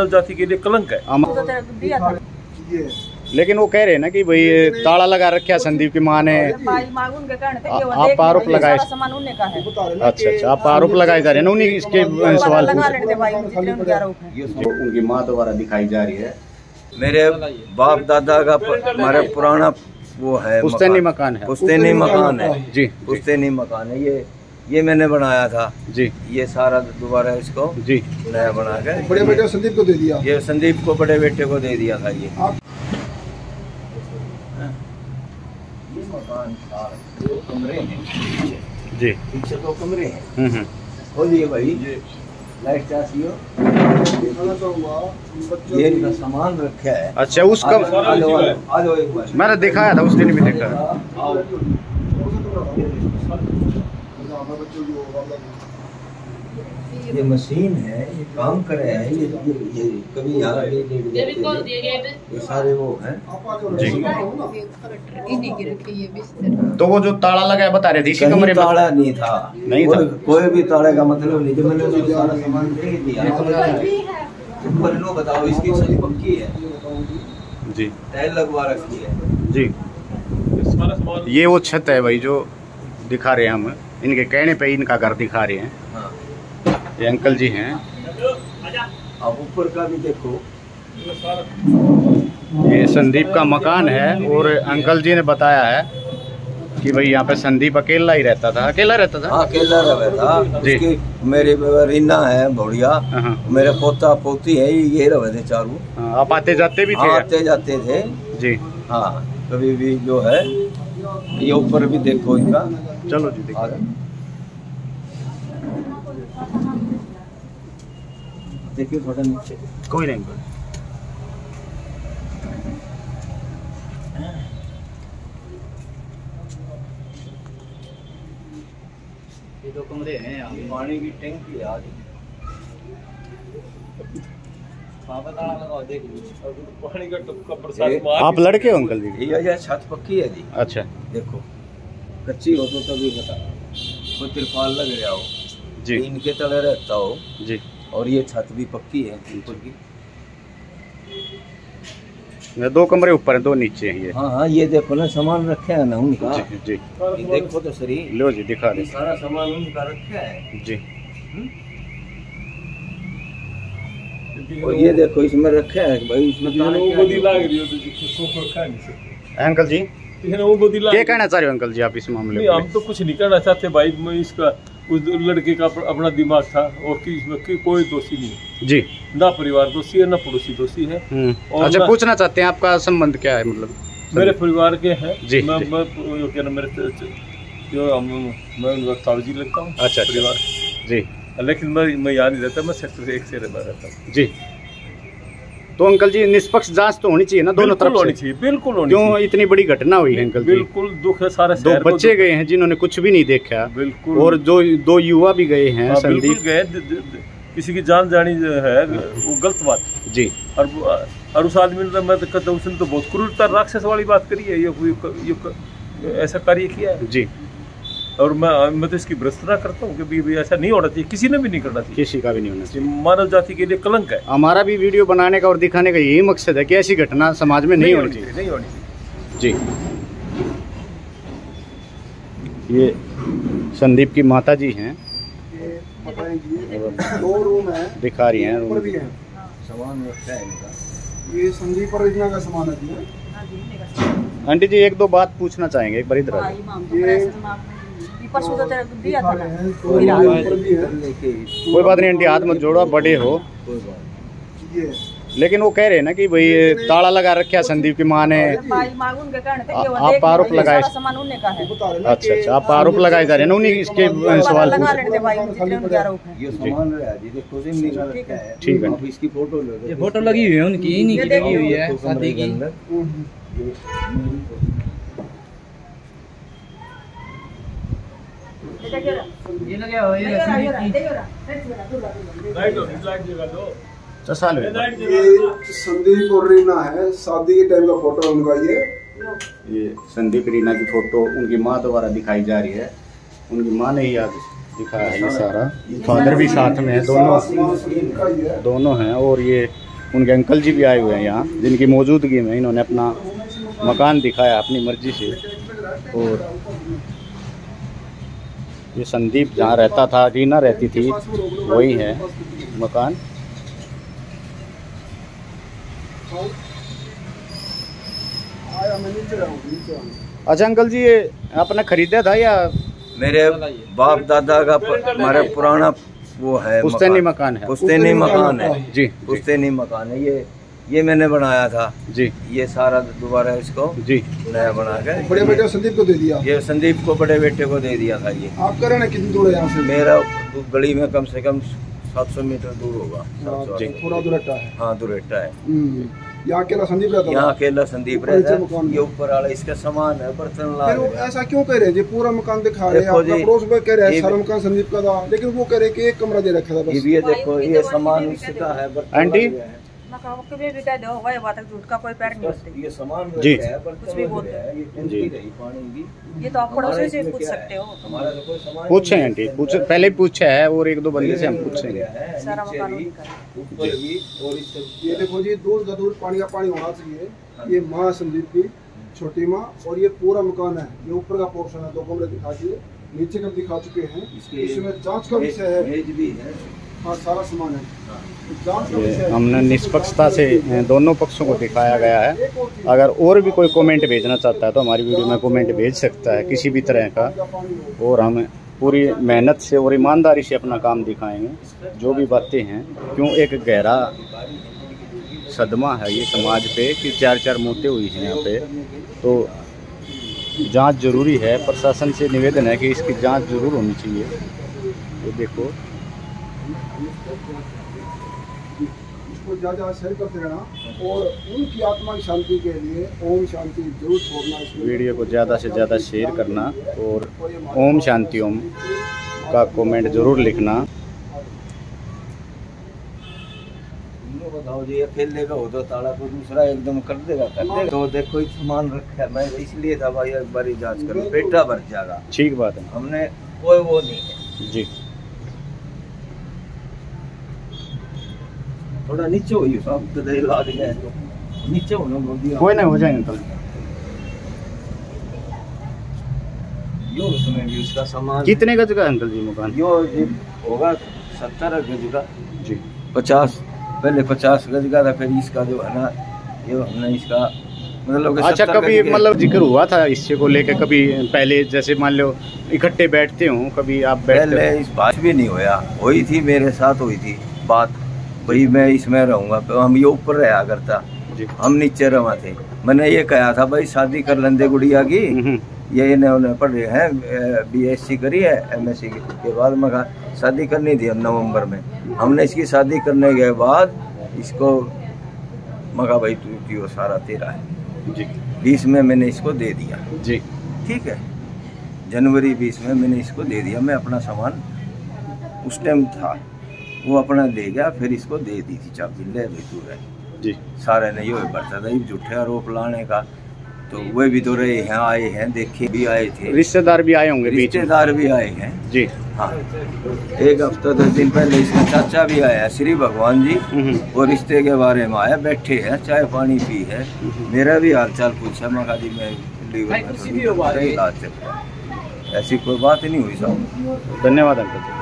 मानव जाति के लिए कलंक है। तो लेकिन वो कह रहे हैं ना कि भाई ताला लगा रखा संदीप की माँ ने। वो आप आरोप लगाए- है। अच्छा अच्छा आप आरोप लगाए जा रहे हैं ना उन्हीं इसके सवाल भाई जितने उनके आरोप हैं। उनकी माँ द्वारा दिखाई जा रही है। मेरे बाप दादा का हमारे पुराना वो है पुश्तैनी मकान। है। पुश्तैनी मकान है। जी। पुश्तैनी मकान है। ये ये मैंने बनाया था जी ये सारा दोबारा इसको जी नया बना के बड़े बेटे संदीप को दे दिया ये संदीप को बड़े बेटे को दे दिया था ये ये मकान था दो कमरे हैं जी पीछे दो कमरे हैं हम्म हम्म खोलिए भाई लाइट चासियो ये इनका सामान रखा है अच्छा उसका मैंने दिखाया था उस दिन भी देखा आओ ये मशीन है ये काम करे है ये ये, ये कभी यहाँ ये जाते हैं। ये सारे वो हैं। इन्हीं की रखी है बिस्तर तो वो जो ताला लगाया बता रहे थे इसी कमरे में? ताला नहीं था। नहीं था। कोई, भी ताले का मतलब नहीं जो मैंने सारा सामान दे दिया ऊपर लो बताओ इसकी छत पक्की है। जी। टाइल लगवा रखी है। जी। ये वो छत है भाई जो दिखा रहे हैं हम। इनके कहने पे इनका घर दिखा रहे हैं। हाँ। ये अंकल जी हैं। अब ऊपर का भी देखो। ये संदीप का मकान है और अंकल जी ने बताया है कि भाई यहाँ पे संदीप अकेला ही रहता था। अकेला रहता था? हाँ अकेला रहे था। जी। मेरी रीना है भौड़िया। हाँ मेरे पोता पोती है ये रहे थे चारू। हाँ, आप आते जाते भी थे? आते जाते थे। जी। हाँ कभी भी जो है ये ऊपर भी देखो इनका। चलो जी देखिए। थोड़ा नीचे। कोई नहीं कोई ये दो कमरे हैं पानी की टैंकी है आज पानी का टपका बरसात आप लड़के हो अंकल जी? ये ये छत पक्की है जी। अच्छा। देखो। कच्ची हो तो तभी बता। कोई तिरपाल लग रहा हो जी। इनके तले रहता हो जी। और ये छत भी पक्की है ऊपर की। दो कमरे ऊपर हैं दो नीचे हैं ये। हाँ हाँ ये देखो ना सामान रखे है ना उनका। जी जी। ये देखो तो सही। लो जी दिखा रहे सारा सामान उनका रखा है। जी। और ये देखो इसमें रखा है भाई गोदी है? लाग रही हो तो जिसको सोफा खा अंकल जी? है वो क्या कहना चाह रहे हो अंकल जी आप इस मामले में हम तो कुछ नहीं करना चाहते भाई मैं इसका उस लड़के का अपना दिमाग था और कि इसमें कि कोई दोषी नहीं जी। ना परिवार दोषी है ना पड़ोसी दोषी है हम्म। और अच्छा पूछना चाहते हैं आपका संबंध क्या है मतलब? मेरे परिवार के हैं। जी, मैं जी। मैं क्या ना मेरे जो हम मैं उनका ताऊजी लगता हूँ अच्छा, अच्छा। परिवार। जी। लेकिन मैं मैं यहाँ नहीं रहता मैं सेक्टर एक से रहता हूँ। जी। तो अंकल जी निष्पक्ष जाँच तो होनी चाहिए ना दोनों तरफ़ होनी चाहिए बिल्कुल होनी क्यों चाहिए। इतनी बड़ी घटना हुई है अंकल जी? बिल्कुल दुख है सारे दो बच्चे गए हैं जिन्होंने कुछ भी नहीं देखा। बिल्कुल। और जो दो युवा भी गए हैं हाँ, संदीप। गए किसी की जान जानी जो है वो गलत बात। जी। और और उस आदमी ने तो मैं तो कहता उसने तो बहुत क्रूरता राक्षस वाली बात करी है ये, ये ऐसा कार्य किया है? जी। और मैं मैं तो इसकी भ्रष्टता करता हूँ कि भी, भी ऐसा नहीं होना चाहिए। किसी ने भी नहीं करना चाहिए। किसी का भी नहीं होना चाहिए। मानव जाति के लिए कलंक है। हमारा भी वीडियो बनाने का और दिखाने का यही मकसद है कि ऐसी घटना समाज में नहीं होनी चाहिए नहीं होनी चाहिए। जी। ये संदीप की माता जी हैं। दो रूम है। दिखा रही हैं ऊपर भी है। सामान रखा है इनका। ये संदीप का सामान है हाँ। आंटी जी एक दो बात पूछना चाहेंगे एक बार इधर ये परसों तो तेरा दिया था ना। कोई बात नहीं आंटी हाथ मत जोड़ो बड़े हो। लेकिन वो कह रहे हैं ना कि भाई ताला लगा रखा संदीप की माँ ने। आप आरोप लगाए- है। अच्छा अच्छा आप आरोप लगाए जा रहे हैं ना उन्हीं इसके सवाल आरोप हैं। है। ठीक है। इसकी फ़ोटो ये फ़ोटो लगी हुई है उनकी लगी हुई है देखो कमरे शादी के की अंदर। संदीप और रीना है शादी के टाइम का फ़ोटो उनका ये ये संदीप रीना की फ़ोटो उनकी माँ द्वारा दिखाई जा रही है। उनकी माँ ने ही आज दिखाया है ये सारा फादर भी साथ में है दोनों दोनों हैं और ये उनके अंकल जी भी आए हुए हैं यहाँ जिनकी मौजूदगी में इन्होंने अपना मकान दिखाया, अपनी मर्ज़ी से। और ये संदीप जहाँ रहता था रीना रहती थी वही है मकान। अच्छा अंकल जी ये आपने खरीदा था या? मेरे बाप दादा का हमारा पुराना वो है पुश्तैनी मकान। है। पुश्तैनी मकान है। जी जी। पुश्तैनी मकान है। ये ये मैंने बनाया था। जी। ये सारा दोबारा इसको जी। नया बना के बड़े बेटे संदीप को दे दिया? ये संदीप को बड़े बेटे को दे दिया था ये। आप करें ना कितनी दूर है यहाँ से? मेरा गली में कम से कम 700 मीटर दूर होगा। हाँ, 700 थोड़ा दूर है। हाँ दुरेटा है। हम्म, यहाँ अकेला संदीप रहता यहाँ अकेला संदीप ऊपर रहता है। ये ऊपर वाला इसका सामान है बर्तन ला रहे हैं। ऐसा क्यों कह रहे हैं? जी पूरा मकान दिखा रहे हैं। आपका पड़ोस में कह रहे हैं सारा मकान संदीप का था। लेकिन वो कह रहे हैं कि एक कमरा दे रखा था बस। भी है देखो ये सामान इसका है बर्तन आंटी? हैं। दो है झूठ का कोई पैर नहीं होते। ये सामान जी। है कुछ भी बोलते। है, जी। पानी की ये तो आप पड़ोसी से पूछ सकते हो? हमारा तो कोई सामान पूछे आंटी है। पूछे पहले ही पूछे है और एक दो बंदे से हम पूछेंगे है, सारा मकान भी, उनका है। ऊपर भी और ये देखो जी दूर का दूर पानी का पानी होना चाहिए। ये माँ है संदीप की छोटी माँ और ये पूरा मकान है। ये ऊपर का पोर्शन है दो कमरे दिखा दिए। नीचे का दिखा चुके हैं। इसके इसमें जाँच का विषय है। है हाँ सारा सामान है। हमने निष्पक्षता से दोनों पक्षों को दिखाया गया है। अगर और भी कोई कमेंट भेजना चाहता है तो हमारी वीडियो में कमेंट भेज सकता है किसी भी तरह का। और हम पूरी मेहनत से और ईमानदारी से अपना काम दिखाएँगे। जो भी बातें हैं क्यों एक गहरा सदमा है ये समाज पे कि चार चार मौतें हुई हैं यहाँ पे। तो जाँच ज़रूरी है प्रशासन से निवेदन है कि इसकी जाँच ज़रूर होनी चाहिए। ये देखो। ज़्यादा शेयर करते रहना और उनकी आत्मा की शांति के लिए ओम शांति ज़रूर छोड़ना वीडियो को ज़्यादा से ज़्यादा शेयर करना और ओम शांति ओम का कमेंट ज़रूर लिखना। बताओ जी अकेले का हो तो ताला को दूसरा एकदम कर देगा कर देगा। तो देखो सामान रखा है मैं इसलिए था भाई एक बार जाँच करो पेटा भर जाएगा। ठीक बात है। हमने कोई वो नहीं है। जी। थोड़ा नीचे हुई सब तो दे ला दिया तो नीचे बोल दिया कोई नहीं हो जाएँगे कल यो उसमें भी उसका सामान कितने गज का अंकल जी मकान यो होगा सत्तर गज का जी पचास पहले पचास गज का था फिर इसका जो है ना ये हमने इसका मतलब अच्छा कभी मतलब ज़िक्र हुआ था इससे को लेके कभी पहले जैसे मान लो इकट्ठे बैठते हो कभी आप बैठते पहले इस बात भी नहीं होया हुई थी मेरे साथ हुई थी बात भाई मैं इसमें रहूँगा तो हम ये ऊपर रहा करता। हम नीचे रवा थे। मैंने ये कहा था भाई शादी कर लेंदे गुड़िया की। हम्म, ये इन्हें उन्हें पढ़े हैं बी एस सी करी है एम एस सी के बाद मैं कहा शादी करनी थी नवंबर में। हमने इसकी शादी करने के बाद इसको मगा भाई तू की सारा तेरा है। जी। बीस में मैंने इसको दे दिया। जी। ठीक है। जनवरी बीस में मैंने इसको दे दिया। मैं अपना सामान उस टाइम था। वो अपना ले गया फिर इसको दे दी थी। चाबी ले भी तू रहे। जी। सारे ने यो बरता था ये झूठे आरोप लाने का। तो वे भी तो रहे हैं आए हैं देखे भी आए थे। रिश्तेदार भी आए होंगे रिश्तेदार भी आए हैं। जी। हाँ। एक हफ़्ता दस दिन पहले इसका चाचा भी आया है श्री भगवान जी। हम्म, वो रिश्ते के बारे में आया बैठे हैं चाय पानी पी है। मेरा भी हाल चाल पूछा मैं जी मैं लीवर। ऐसी कोई बात नहीं हुई साहब। धन्यवाद अंकल जी।